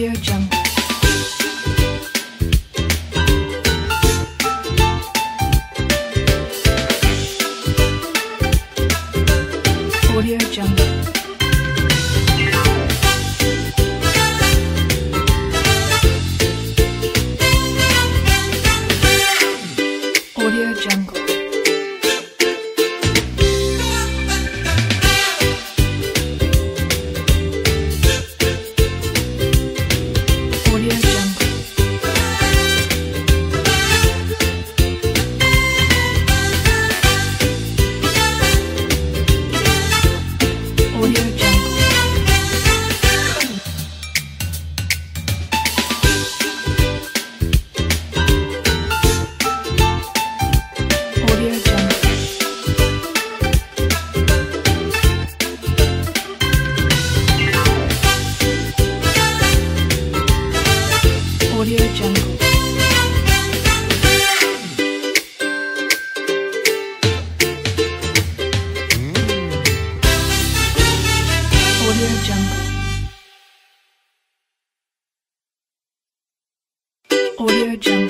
Audio Jungle. Jungle. Audio Jungle. jump